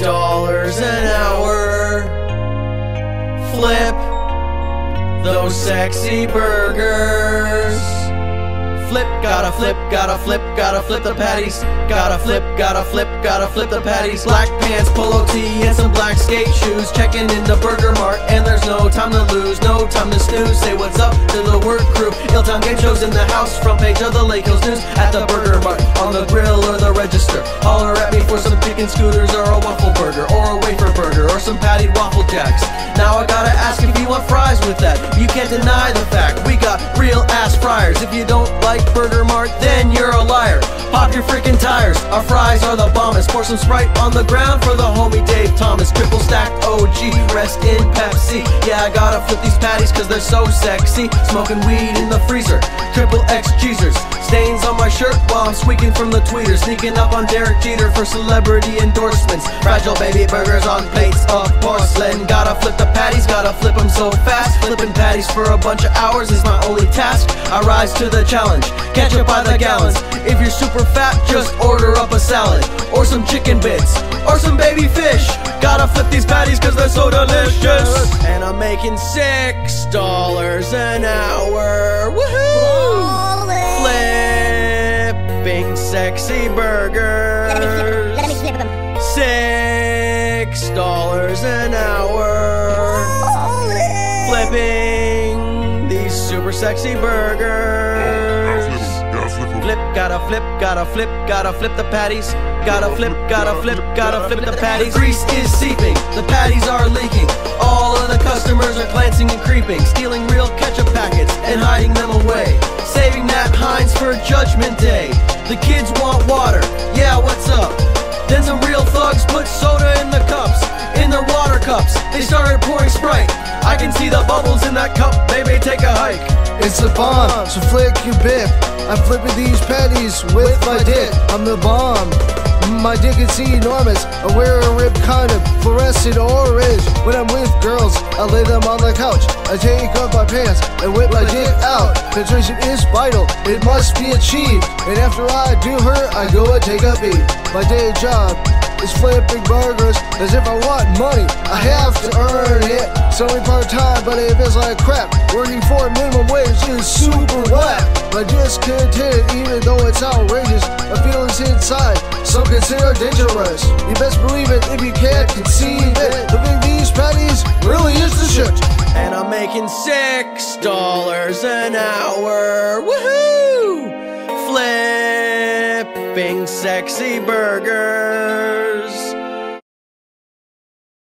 dollars an hour. Flip those sexy burgers. Flip, gotta flip, gotta flip, gotta flip the patties. Gotta flip, gotta flip, gotta flip the patties. Black pants, polo tee, and some black skate shoes. Checking in the Burger Mart, and there's no time to lose, no time to snooze. Say what's up to the work crew. Illtown game shows in the house, front page of the Lake Hills News. At the Burger Mart, on the grill or the register. Holler at me for some chicken scooters or a waffle burger, or a wafer burger, or some patty waffle jacks. Now I gotta ask if you want fries with that. You can't deny the fact we got real ass fryers. If you don't like Burger Mart, then you're a liar. Pop your freaking tires. Our fries are the bombest. Pour some Sprite on the ground for the homie Dave Thomas. Triple stacked OG, rest in Pepsi. Yeah, I gotta flip these patties cause they're so sexy. Smoking weed in the freezer. Triple X cheesers. Stains shirt while I'm squeaking from the tweeter. Sneaking up on Derek Jeter for celebrity endorsements. Fragile baby burgers on plates of porcelain. Gotta flip the patties, gotta flip them so fast. Flipping patties for a bunch of hours is my only task. I rise to the challenge. catch Ketchup by the gallons. If you're super fat, just order up a salad. Or some chicken bits. Or some baby fish. Gotta flip these patties cause they're so delicious. And I'm making six dollars an hour. Woohoo! Sexy burgers. Let me flip them. Six dollars an hour. Flipping these super sexy burgers. Gotta. Flip, gotta flip, gotta flip, gotta flip the patties. Gotta flip, gotta flip, gotta flip the patties. Grease is seeping, the patties are leaking. All of the customers are glancing and creeping, stealing real ketchup packets and hiding them away. Saving that Heinz for Judgment Day. The kids want water, yeah, what's up? Then some real thugs put soda in the cups, in their water cups. They started pouring Sprite. I can see the bubbles in that cup, baby, take a hike. It's a bomb, so flick your bip. I'm flipping these patties with my dick. I'm the bomb. My dick is enormous. I wear a rib condom, fluorescent orange. When I'm with girls, I lay them on the couch. I take off my pants and whip my dick out. Penetration is vital, it must be achieved. And after I do her, I go and take a beat. My day job is flipping burgers as if I want money. I have to earn. It's only part time, but it feels like crap. Working for minimum wage is super whack. My discontent, even though it's outrageous, my feelings inside, so consider dangerous. You best believe it if you can't conceive it. Flipping these patties really is the shit. and I'm making six dollars an hour. Woohoo! Flipping sexy burgers.